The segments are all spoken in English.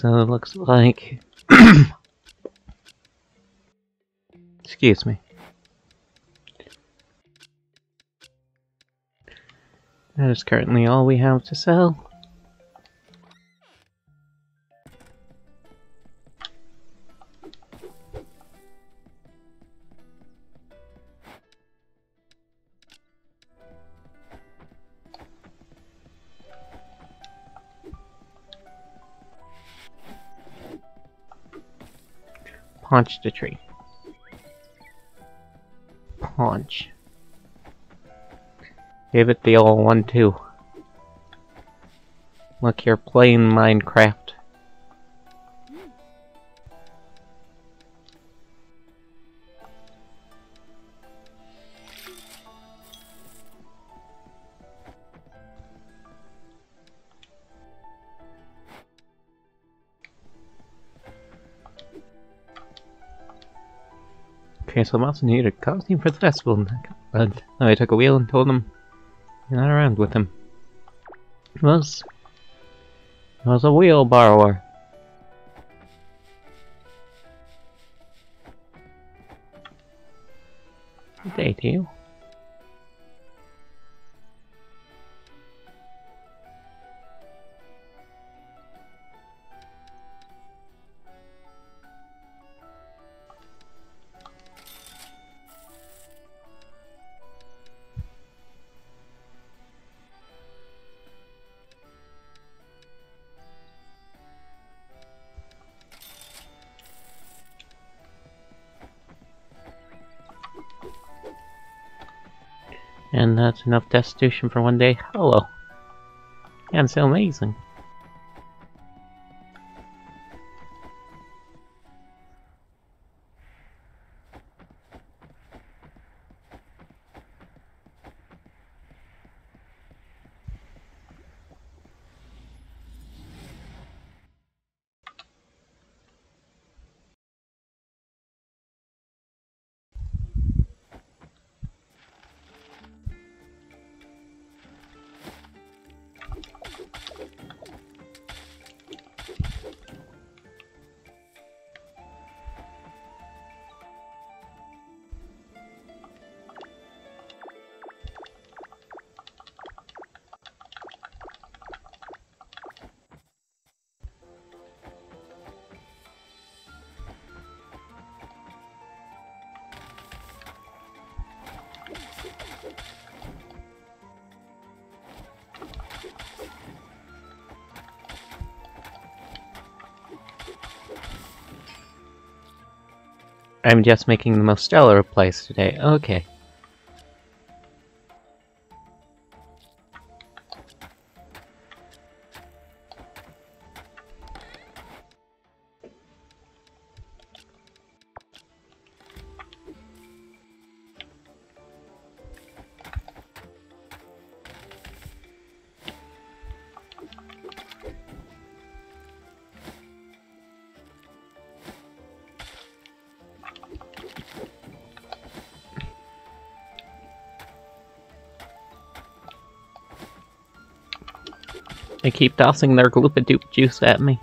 So it looks like. Excuse me. That is currently all we have to sell. Punch the tree. Punch. Give it the old one too. Look, you're playing Minecraft. Okay, so Martin needed a costume for the festival, but I took a wheel and told him you're not around with him. It was, it was a wheel borrower. Good day to you. That's enough destitution for one day. Hello. So amazing. I'm just making the most stellar place today. Okay. Keep tossing their gloopadoop juice at me.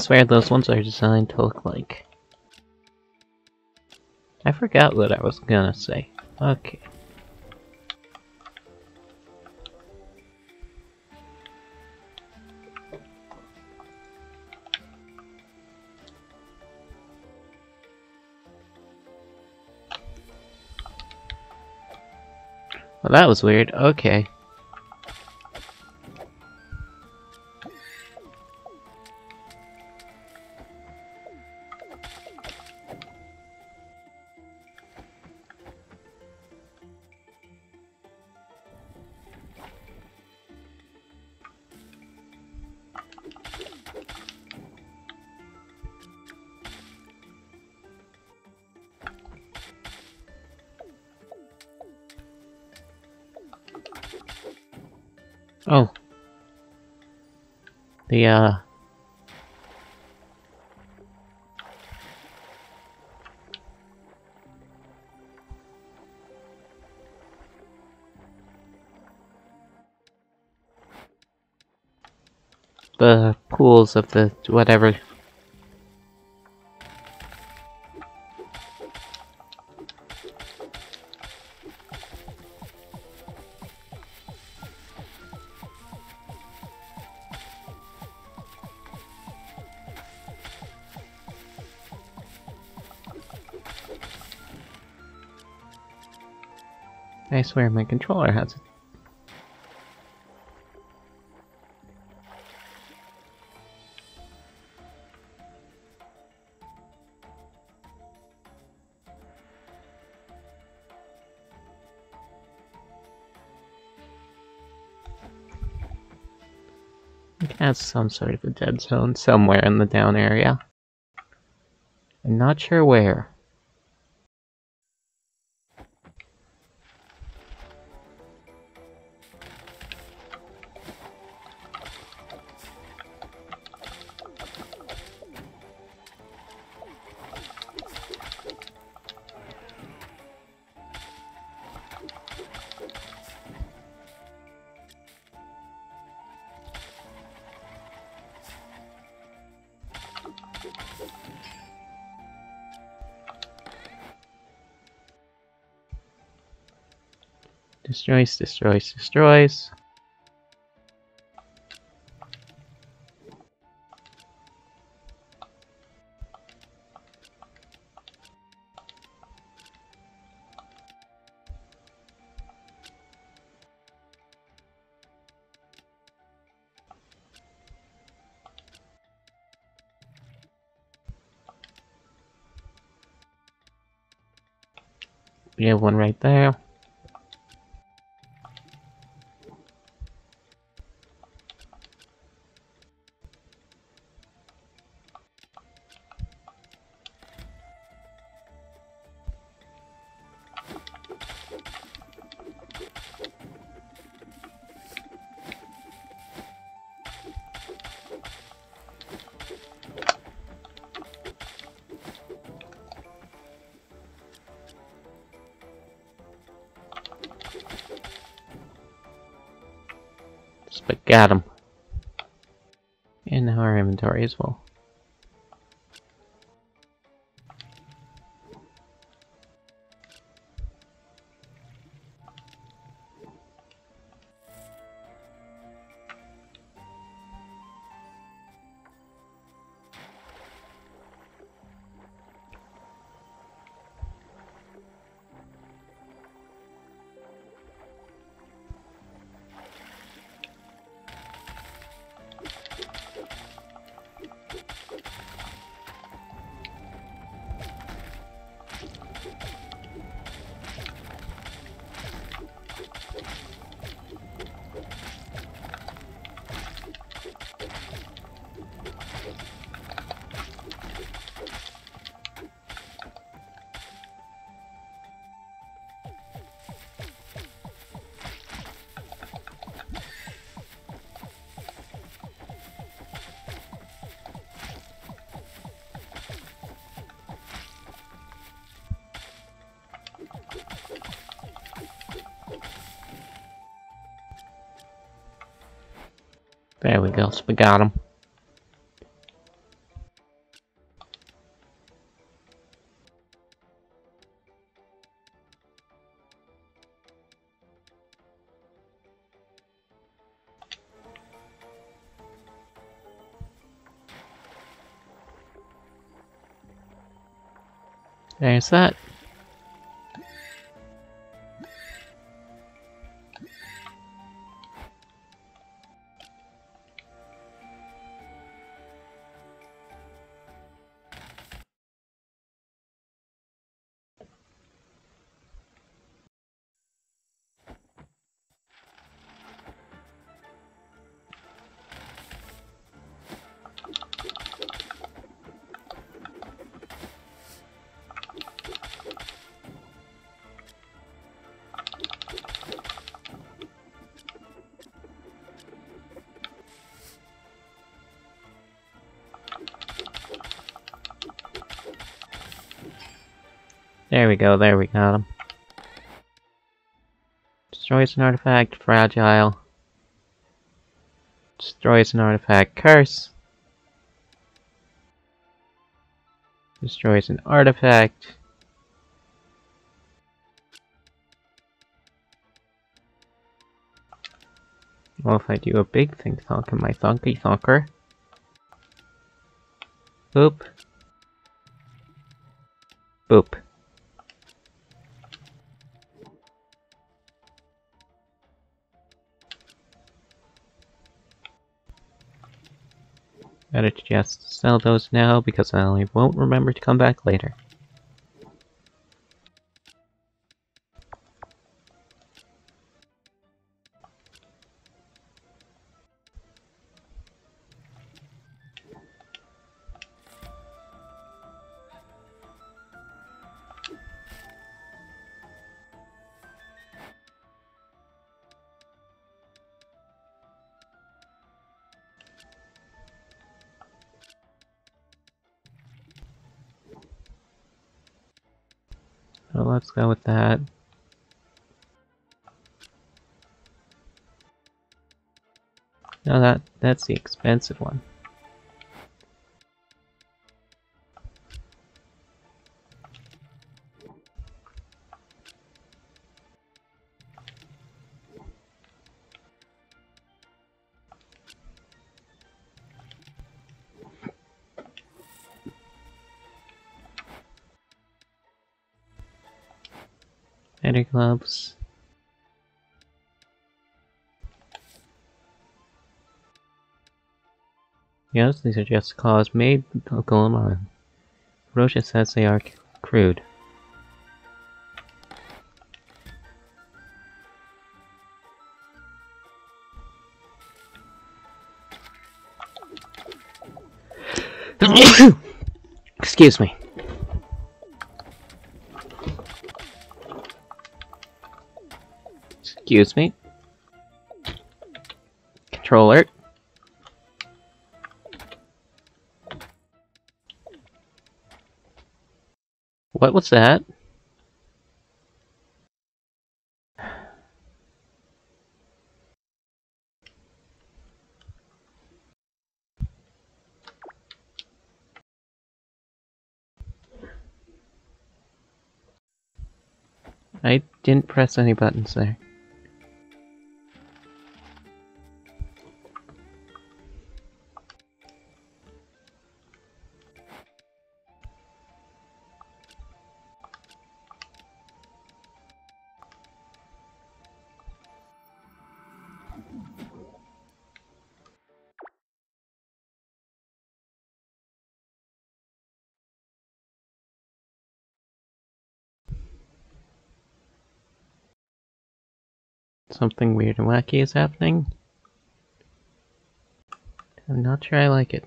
Swear those ones are designed to look like... I forgot what I was gonna say. Okay. Well, that was weird. Okay. The, uh... The pools of the whatever. Swear my controller has it. It has some sort of a dead zone somewhere in the down area. I'm not sure where. Destroys, destroys, destroys. We have one right there. Got him. And now our inventory as well. There we go, so we got him. There's that. There we go, there we got him. Destroys an artifact, fragile. Destroys an artifact, curse. Destroys an artifact. Well, if I do a big thing thunk in my thunky thunker. Boop. Boop. Better to just sell those now because I won't remember to come back later. Let's go with that. No, that that's the expensive one. Gloves. Yes, these are just claws made of golem iron. Rocha says they are crude. Excuse me. Excuse me. Controller. What was that? I didn't press any buttons there. Something weird and wacky is happening. I'm not sure I like it.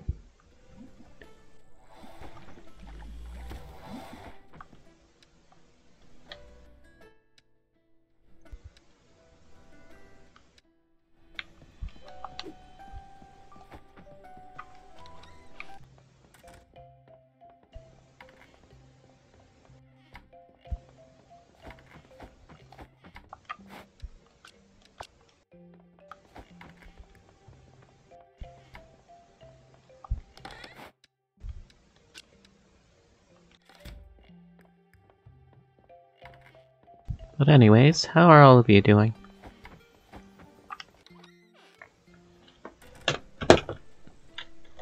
But anyways, how are all of you doing?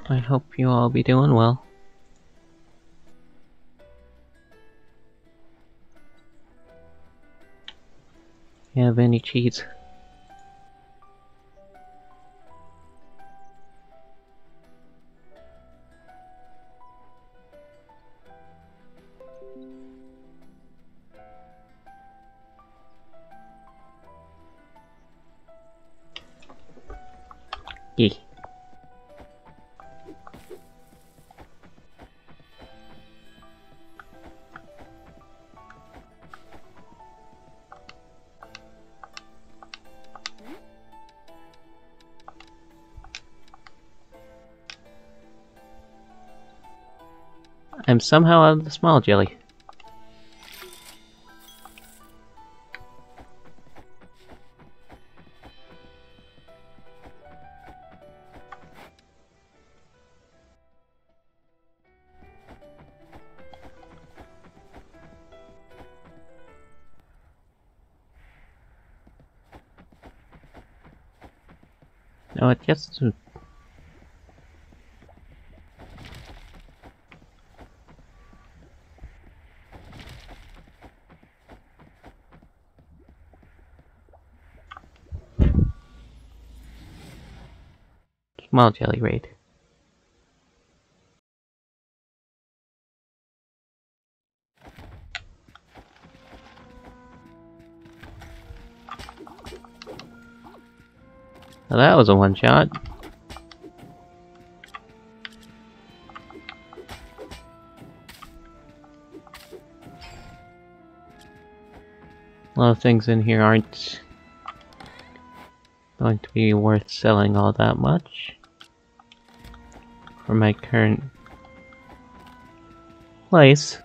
I hope you all be doing well. You have any cheese? Somehow out of the small jelly. No, it just Small jelly raid. Well, that was a one shot. A lot of things in here aren't going to be worth selling all that much for my current place.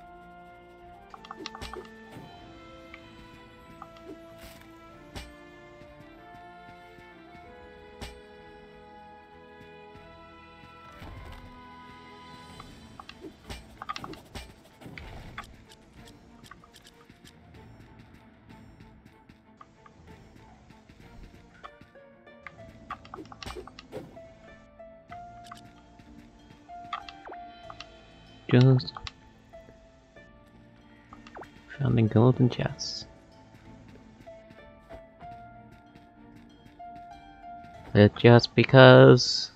Just founding golden chests. It just because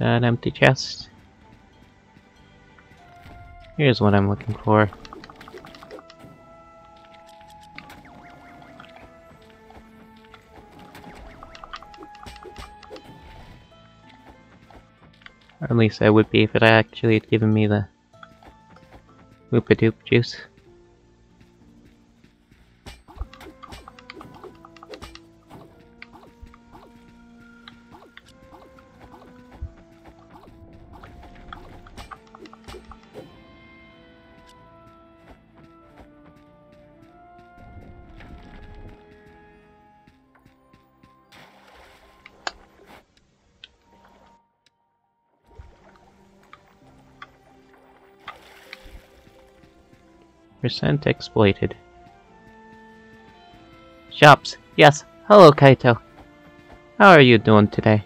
An empty chest. Here's what I'm looking for. Or at least I would be if it actually had given me the Whoopadoop juice. Percent exploited. Shops. Yes. Hello, Kaito. How are you doing today?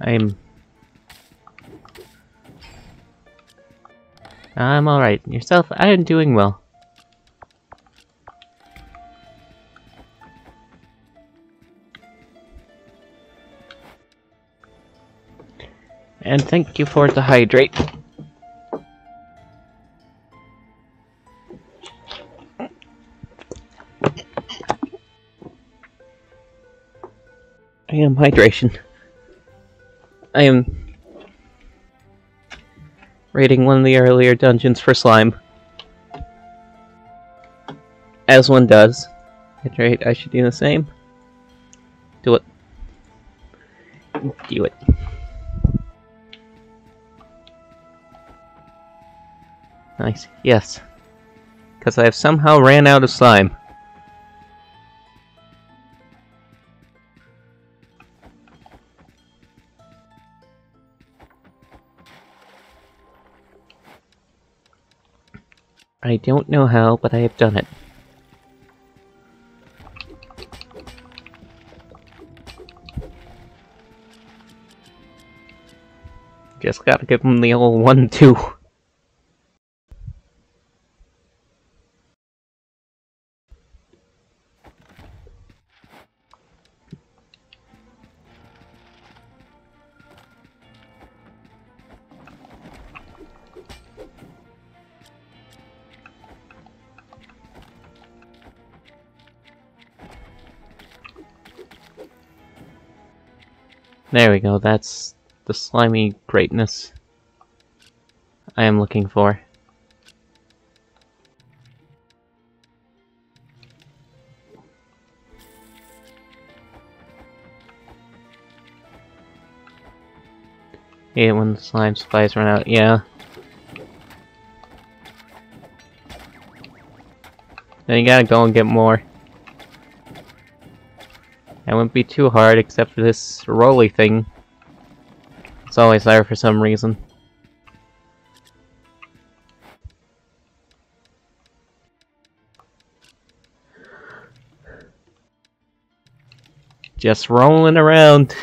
I'm... I'm alright. Yourself? I am doing well. Thank you for the hydrate. I am hydration. I am raiding one of the earlier dungeons for slime. as one does. Right, I should do the same. Do it. Do it. Nice, yes. Because I have somehow ran out of slime. I don't know how, but I have done it. Just gotta give him the old one, too. There we go, that's the slimy greatness I am looking for. Yeah, when the slime supplies run out, yeah. Then you gotta go and get more. It wouldn't be too hard except for this roly thing. It's always there for some reason. Just rolling around,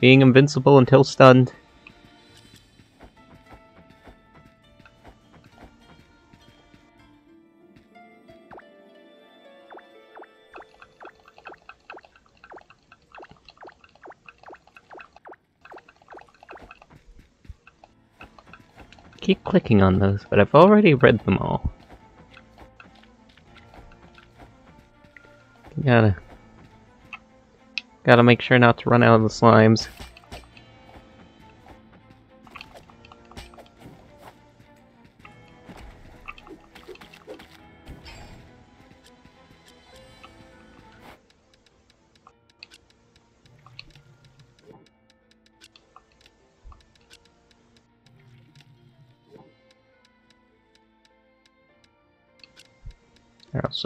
being invincible until stunned. Keep clicking on those, but I've already read them all. Gotta... Gotta make sure not to run out of the slimes.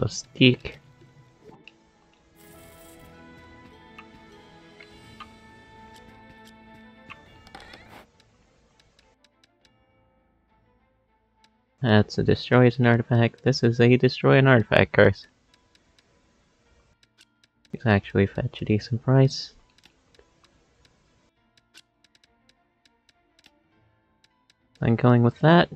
A stick. That's a destroy an artifact. This is a destroy an artifact curse. It's actually fetch a decent price. I'm going with that.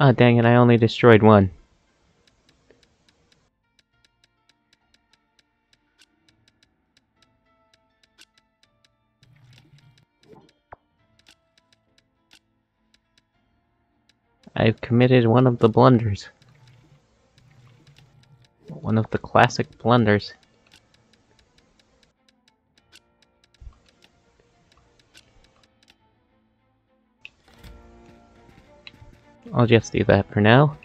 Ah, oh, dang it, I only destroyed one. I've committed one of the blunders. One of the classic blunders. I'll just do that for now.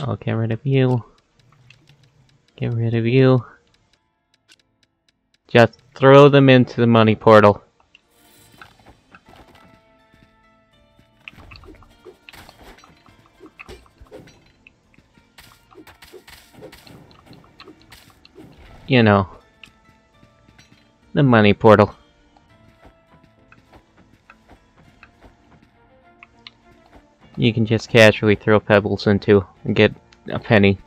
I'll oh, get rid of you. Get rid of you. Just throw them into the money portal. You know the money portal. you can just casually throw pebbles into and get a penny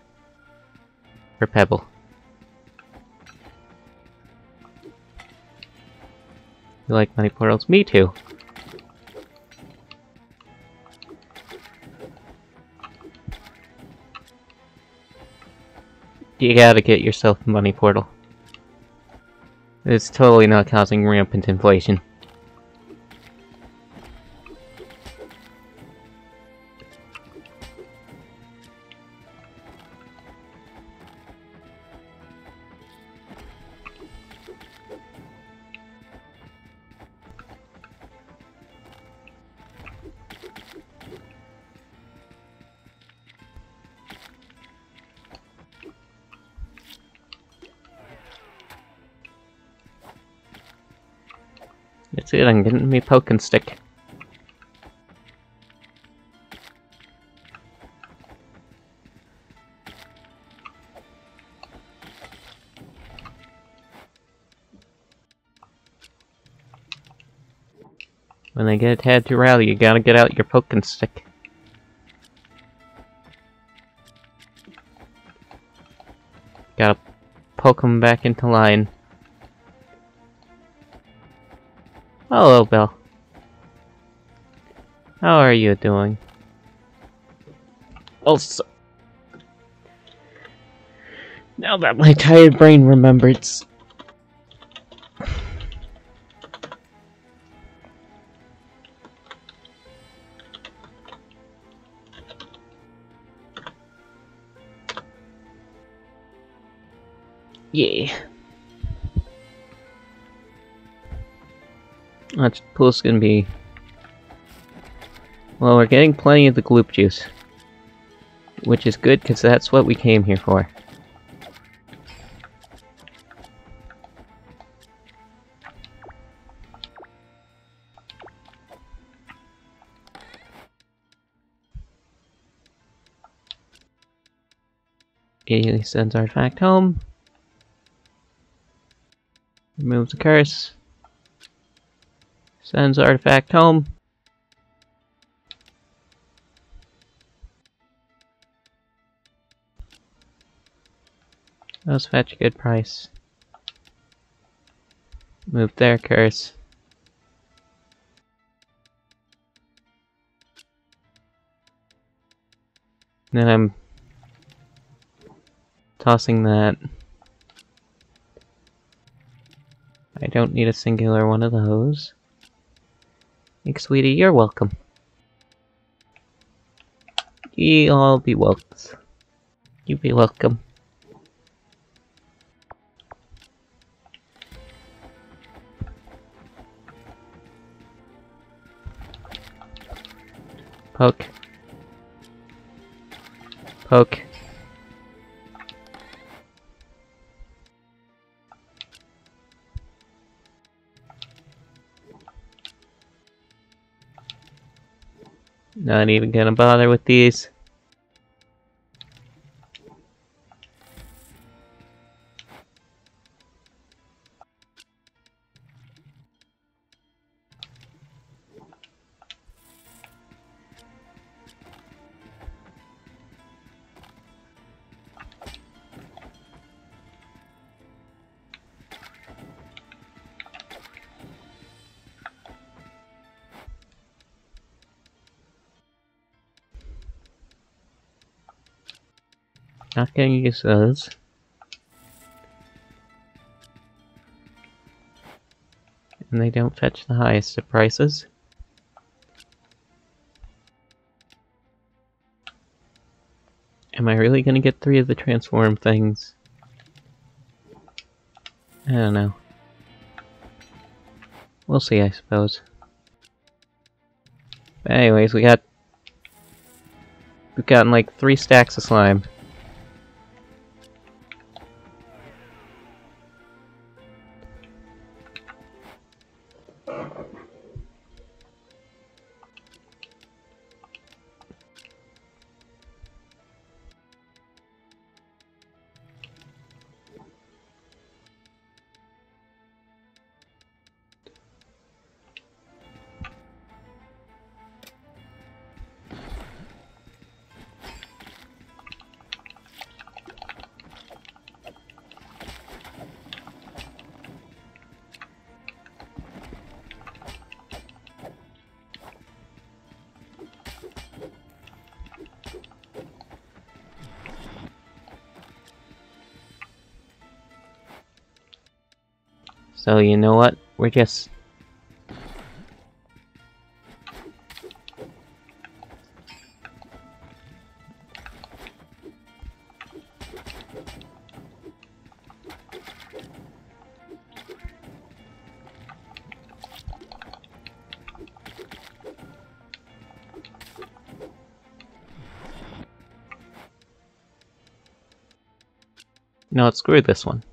per pebble. You like money portals? Me too. You gotta get yourself a money portal. It's totally not causing rampant inflation. I'm getting me poking stick. When they get tad too rowdy, you gotta get out your poking stick. Gotta poke them back into line. Hello, Bill. How are you doing? Also, now that my tired brain remembers. That's plus gonna be. Well, we're getting plenty of the gloop juice. Which is good, because that's what we came here for. He sends artifact home. Removes the curse. Sends artifact home. Those fetch a good price. Move their curse. Then I'm tossing that. I don't need a singular one of those. Thanks, sweetie, you're welcome. You all be welcome. You be welcome. Poke. Poke. Not even gonna bother with these. Gonna use those. And they don't fetch the highest of prices. Am I really gonna get three of the transform things? I don't know. We'll see, I suppose. But anyways, we got... We've gotten like three stacks of slime. You know what? We're just... No, screw this one.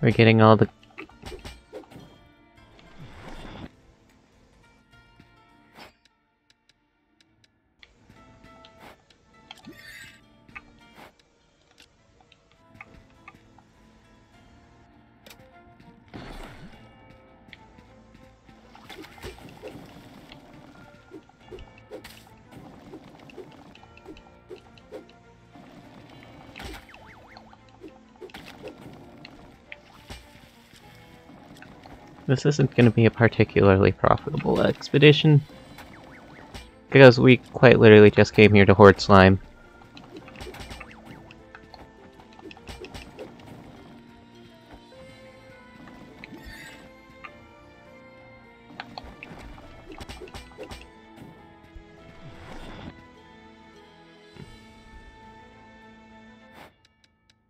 We're getting all the... This isn't going to be a particularly profitable expedition. Because we quite literally just came here to hoard slime.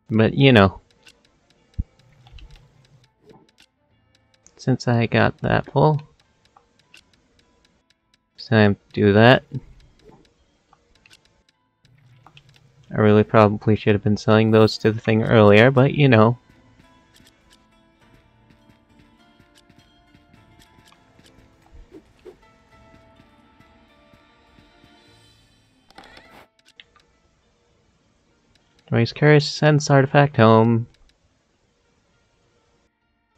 But, you know. Since I got that full. It's time to do that. I really probably should have been selling those to the thing earlier, but you know. Raise Curse, sends artifact home.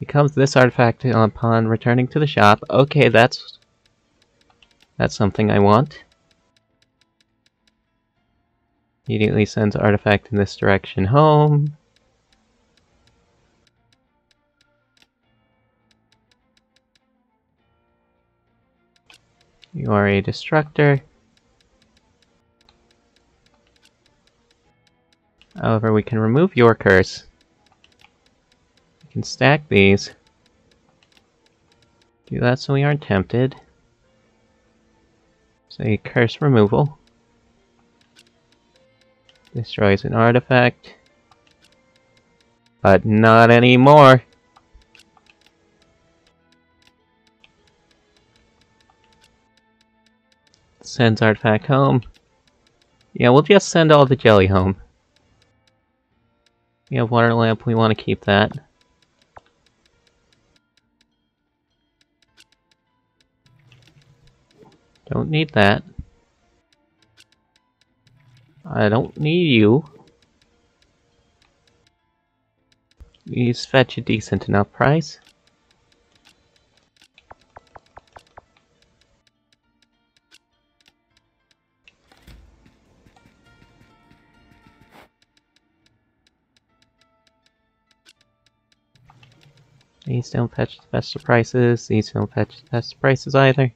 Becomes this artifact upon returning to the shop. Okay, that's... That's something I want. Immediately sends artifact in this direction home. You are a destructor. However, we can remove your curse. Can stack these. Do that so we aren't tempted. Say curse removal. Destroys an artifact. But not anymore! Sends artifact home. Yeah, we'll just send all the jelly home. We have water lamp, we want to keep that. Don't need that. I don't need you. These fetch a decent enough price. These don't fetch the best of prices, these don't fetch the best of prices either.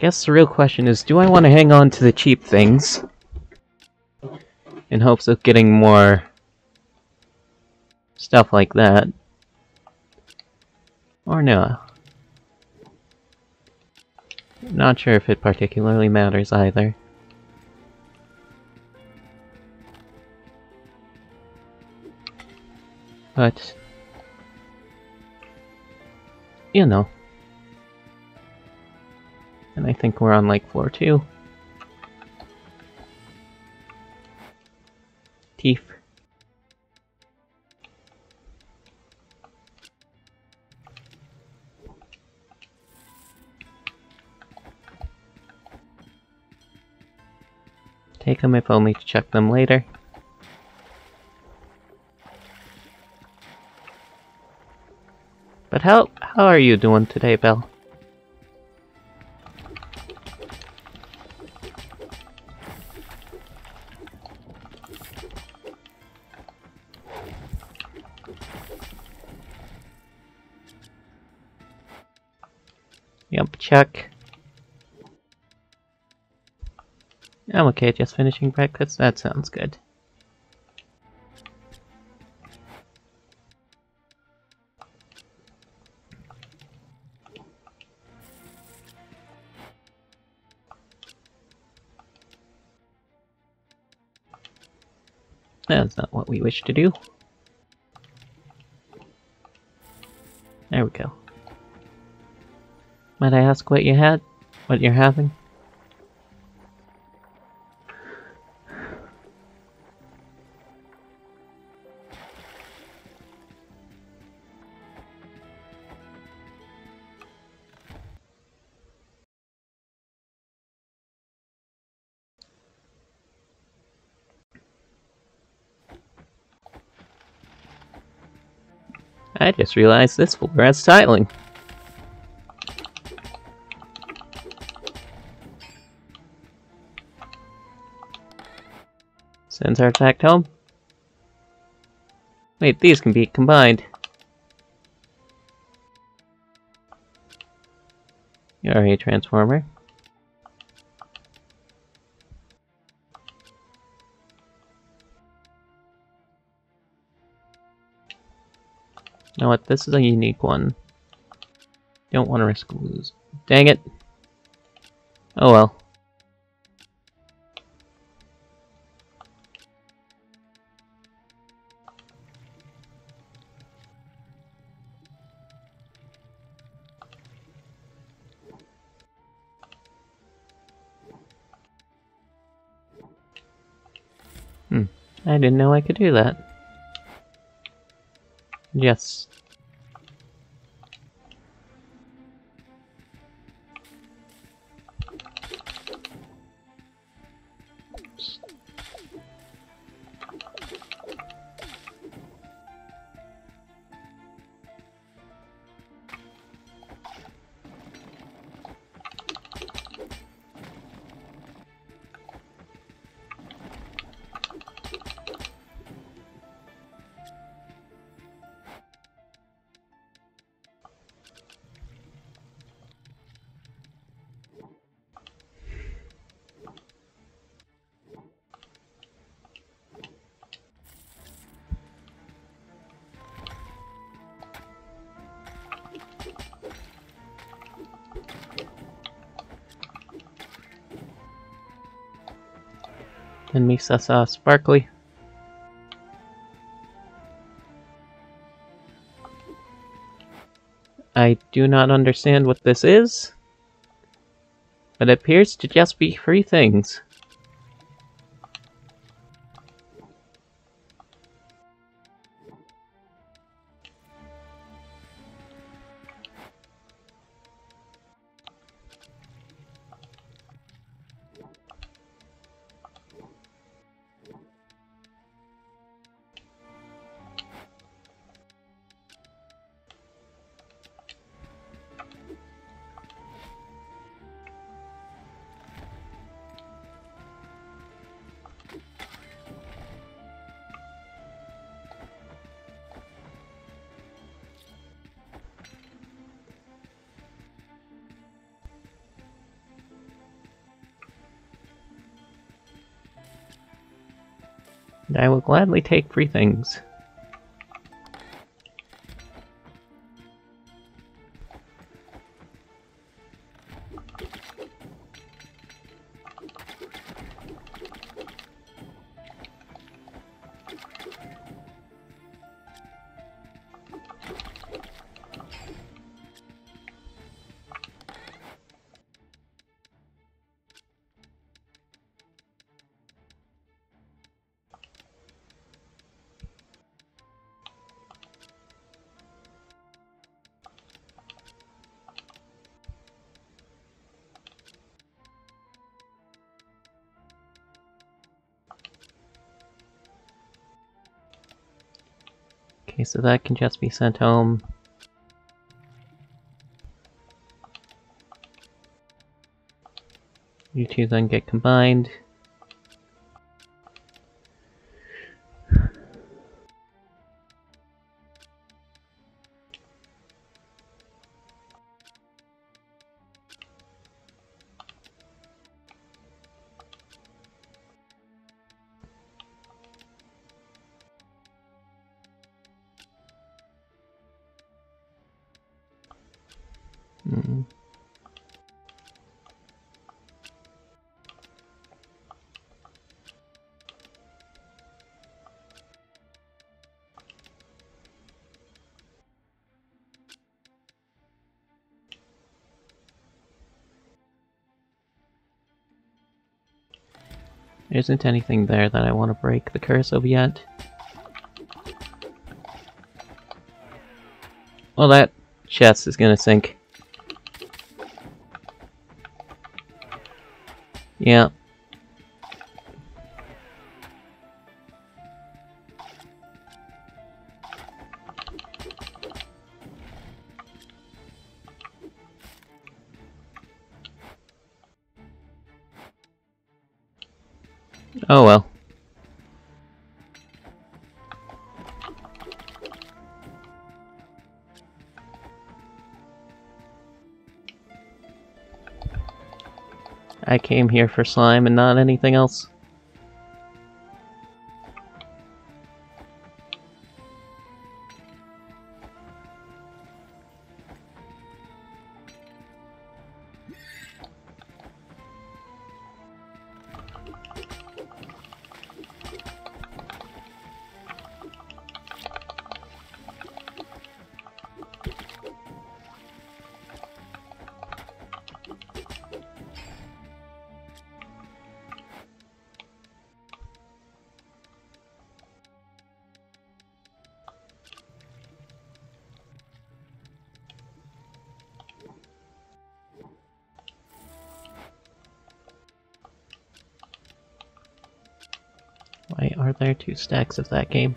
Guess the real question is, do I want to hang on to the cheap things? In hopes of getting more stuff like that? Or no? Not sure if it particularly matters either. But you know. I think we're on like floor two. Teeth. Take them if only to check them later. But how how are you doing today, Belle? Check. I'm okay, just finishing breakfast. That sounds good. That's not what we wish to do. Might I ask what you had? What you're having? I just realized this floor has tiling. Sends artifact home. Wait, these can be combined. You're a transformer. You know what? This is a unique one. Don't want to risk lose. Dang it. Oh well. I didn't know I could do that. Yes. Us uh, sparkly. I do not understand what this is, but it appears to just be three things. And I will gladly take free things. So that can just be sent home. You two then get combined. Isn't anything there that I want to break the curse of yet. Well, that chest is gonna sink. Yeah. I came here for slime and not anything else. Two stacks of that game?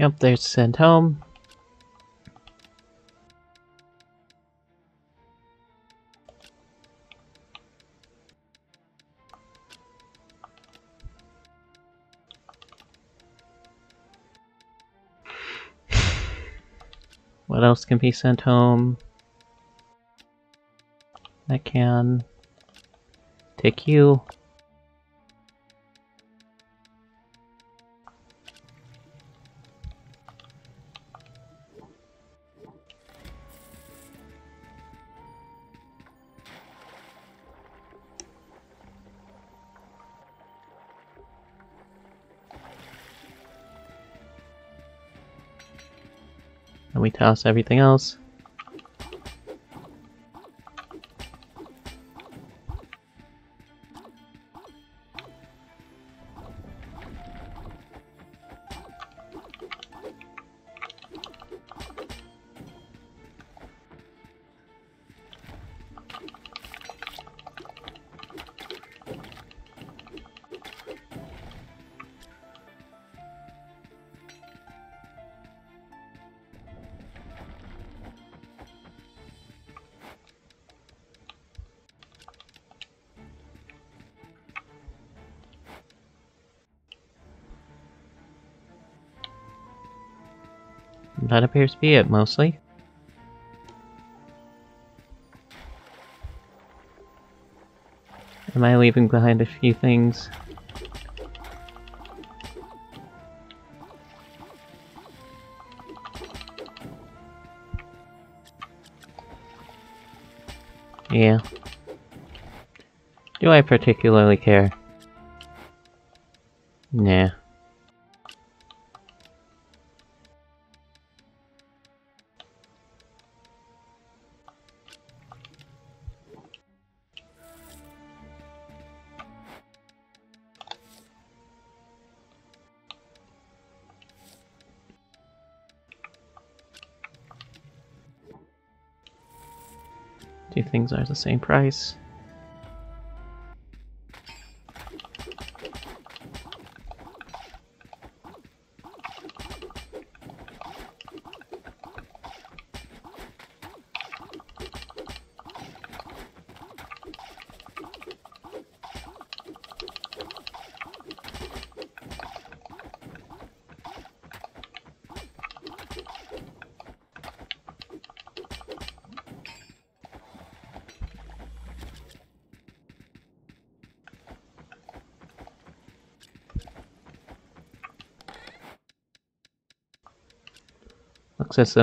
Yep, there's sent home. What else can be sent home? That can take you. Everything else. That appears to be it, mostly. Am I leaving behind a few things? Yeah. Do I particularly care? Same price.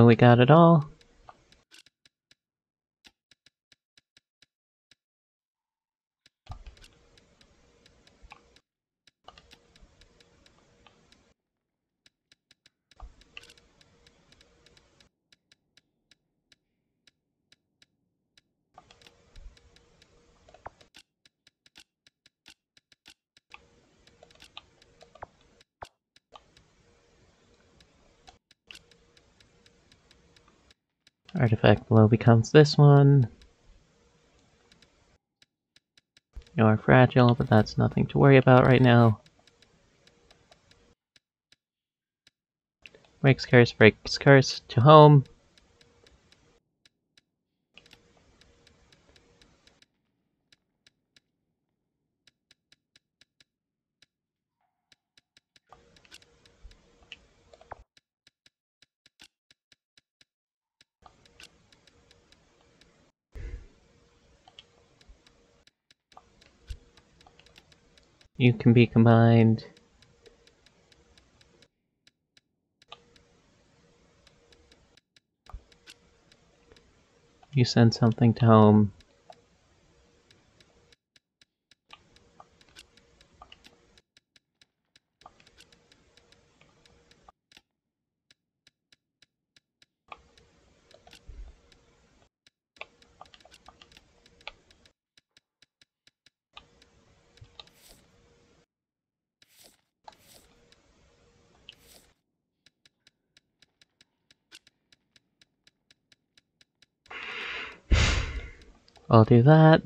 We got it all. Artifact below becomes this one. You're fragile, but that's nothing to worry about right now. Breaks curse, breaks curse to home. You can be combined. You send something to home. I'll do that.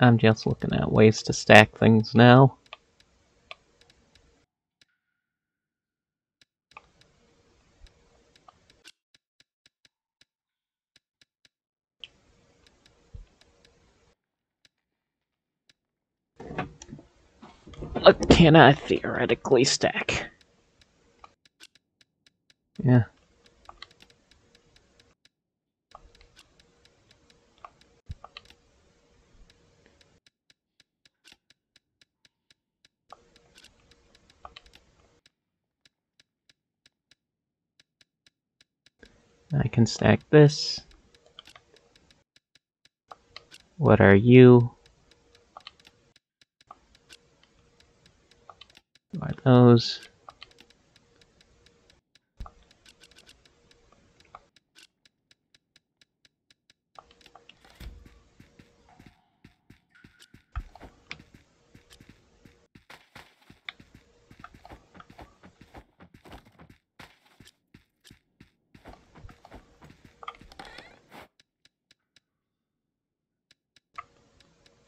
I'm just looking at ways to stack things now. What can I theoretically stack? Yeah. I can stack this. What are you? Are those?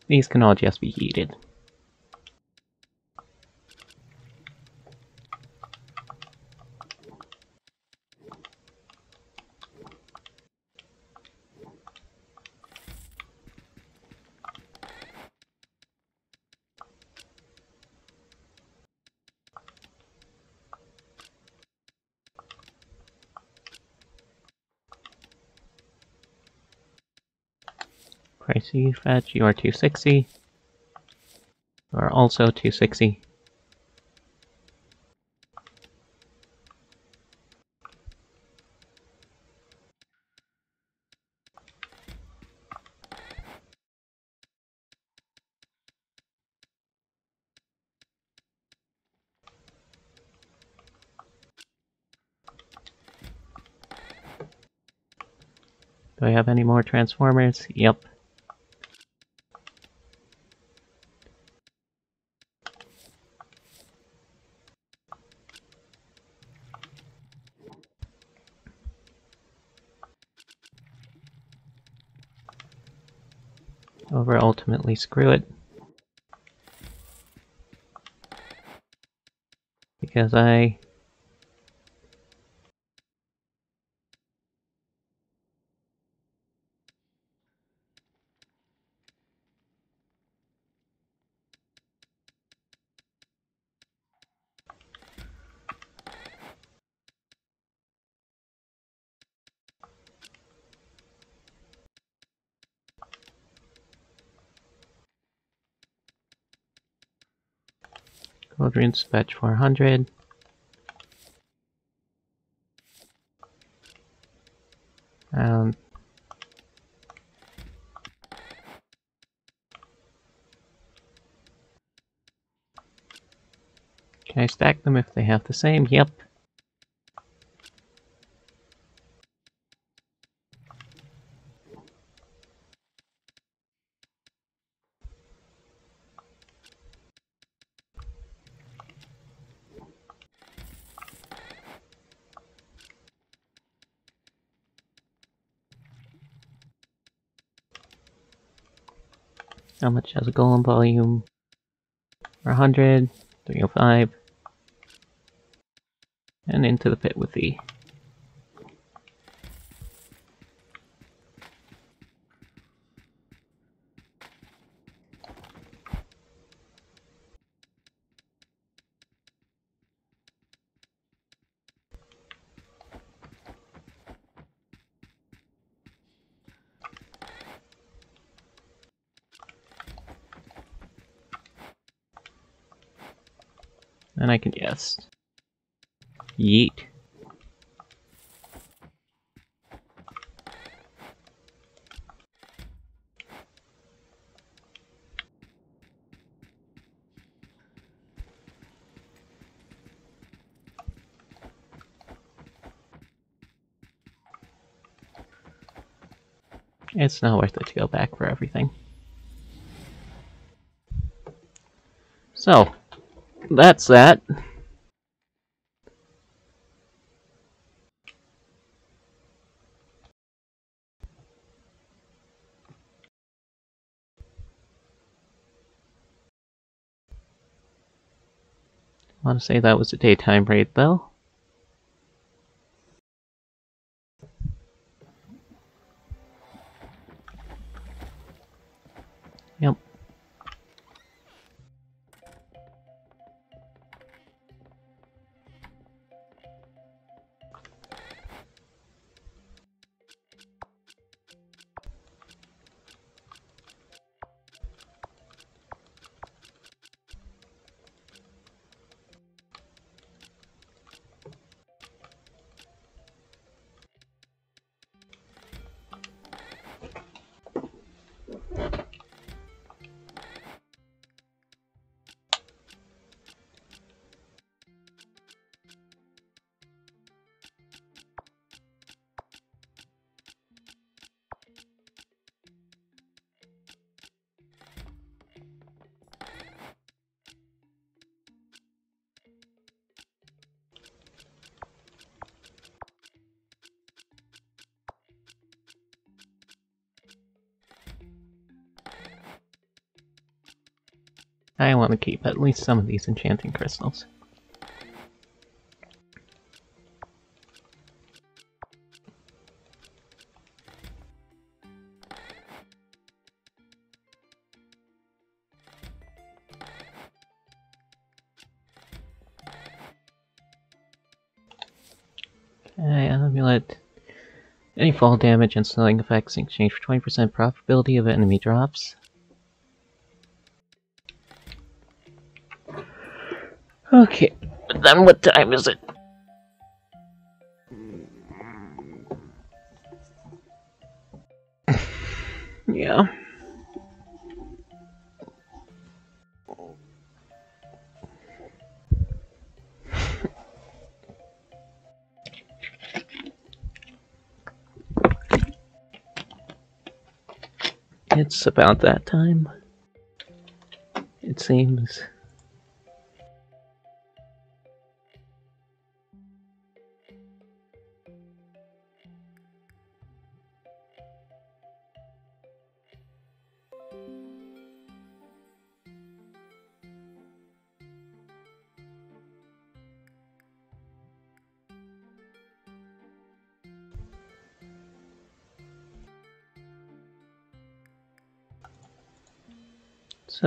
These can all just be heated. Pricey fetch, you are 260. You are also 260. Do I have any more transformers? Yep. Screw it. Because I Cauldron Spetch 400. Um, can I stack them if they have the same? Yep. How much has a golem volume? 100, 305. And into the pit with the Yeet. It's not worth it to go back for everything. So, that's that. Say that was a daytime raid though. I want to keep at least some of these enchanting crystals. Amulet. Uh, any fall damage and slowing effects in exchange for 20% probability of enemy drops. Okay, then what time is it? yeah. It's about that time. It seems.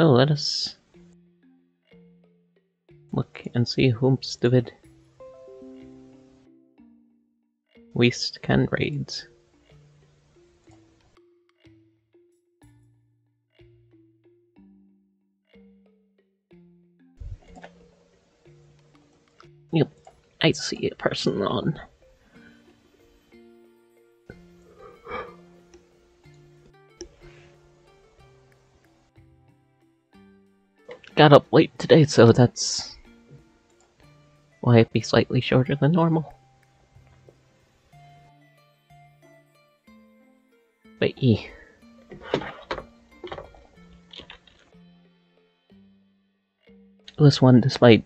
So let us look and see whom stupid waste can raids. Yep, I see a person on. Got up late today, so that's why it'd be slightly shorter than normal. But yeah. This one, despite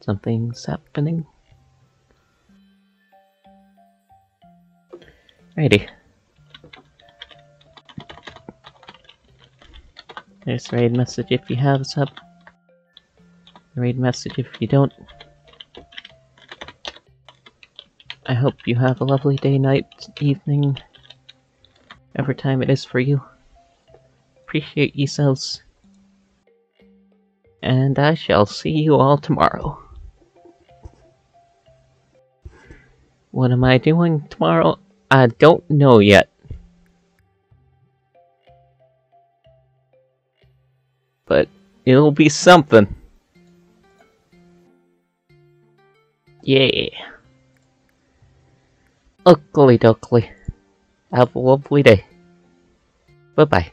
something's happening. Righty. There's raid message if you have sub. Raid message if you don't. I hope you have a lovely day, night, evening, every time it is for you. Appreciate yourselves. And I shall see you all tomorrow. What am I doing tomorrow? I don't know yet. It'll be something. Yeah. Ugly duckly. Have a lovely day. Bye bye.